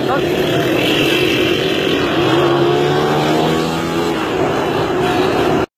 है सर